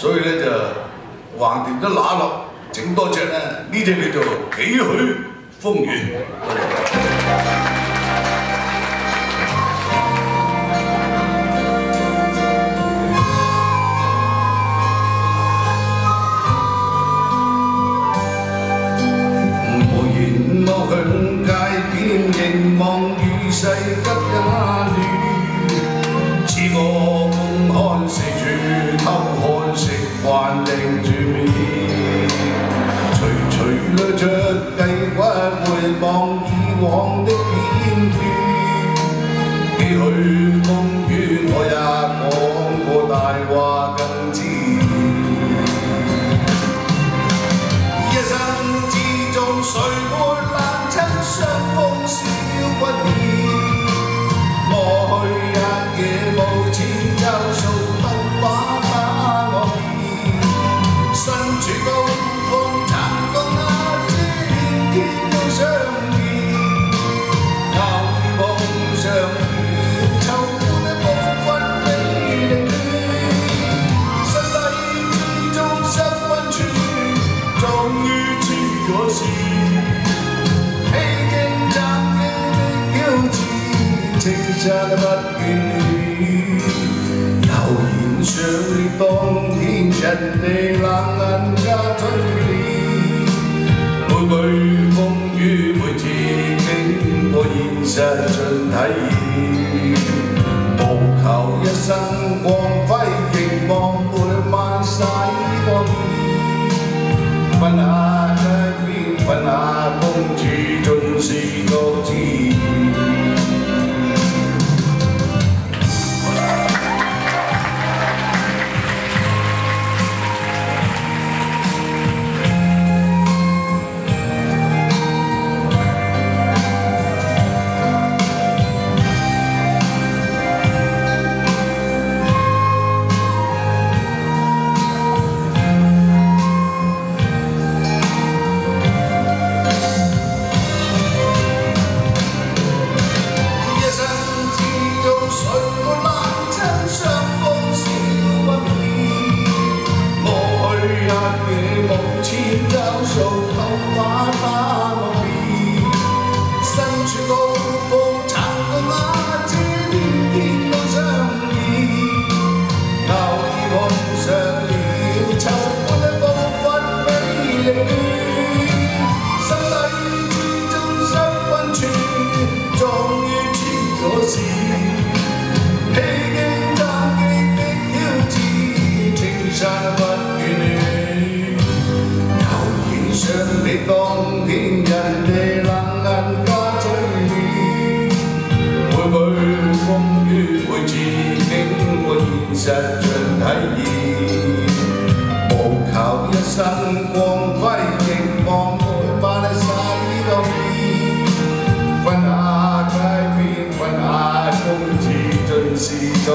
所以咧就橫掂都揦落，整多隻咧，呢只叫做幾許風雨。看食饭定住面，随随掠着计划回望以往的片段，几许风雨我也讲过大话更自然，一生之中谁 có gì hãy kinh đáng nghe mình yêu chi tình cha đã bắt kỳ nào hiện sự tôn thiên trần tê lãng ngàn ca thân ly mỗi bầy phong như mỗi chi kính tôi nhìn xa chân thấy một khảo nhất quang vây kinh bóng của mai sai。分下公主盡是各自。实尽体验，无求一生光辉凝望每晚洗个面，分下街边，分下公厕，尽是作。